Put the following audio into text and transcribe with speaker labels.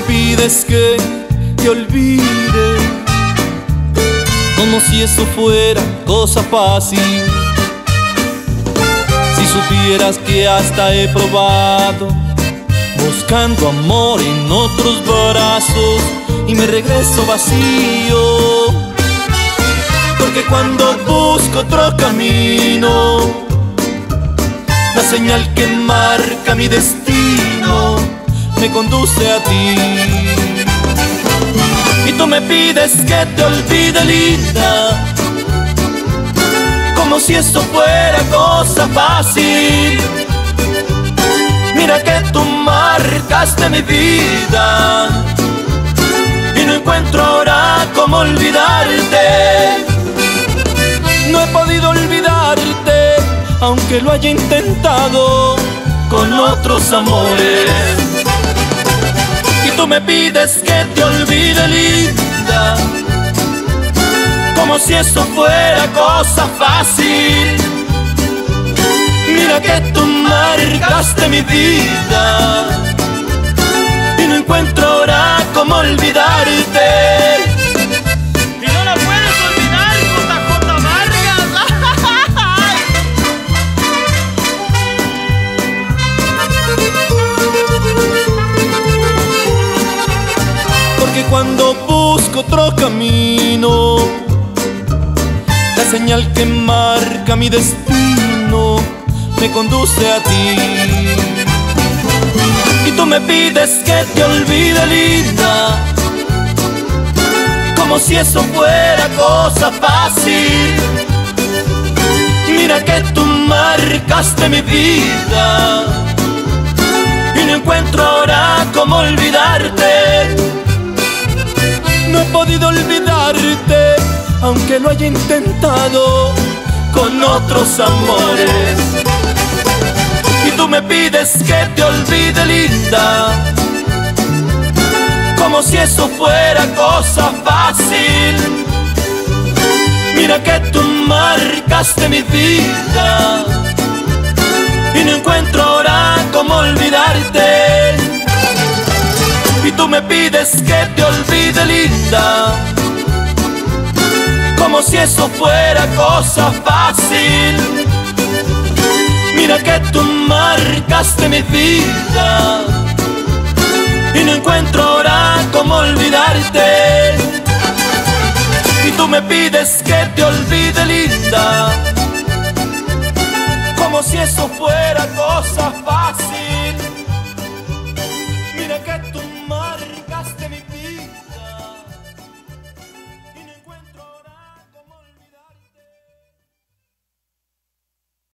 Speaker 1: pides que te olvide, como si eso fuera cosa fácil. Si supieras que hasta he probado, buscando amor en otros brazos, y me regreso vacío. Porque cuando busco otro camino, la señal que marca mi destino me conduce a ti. Y tú me pides que te olvide, linda, como si eso fuera cosa fácil. Mira que tú marcaste mi vida y no encuentro ahora cómo olvidarte. No he podido olvidarte, aunque lo haya intentado con otros amores tú me pides que te olvide linda. Como si eso fuera cosa fácil. Mira que tú marcaste mi vida. Y no encuentro ahora cómo olvidarte cuando busco otro camino. La señal que marca mi destino me conduce a ti. Y tú me pides que te olvide, linda, como si eso fuera cosa fácil. Mira que tú marcaste mi vida y no encuentro ahora cómo olvidarte aunque lo haya intentado con otros amores. Y tú me pides que te olvide, linda, como si eso fuera cosa fácil. Mira que tú marcaste mi vida y no encuentro ahora cómo olvidarte y tú me pides que te olvide linda como si eso fuera cosa fácil. Mira que tú marcaste mi vida y no encuentro ahora cómo olvidarte. Y tú me pides que te olvide linda como si eso fuera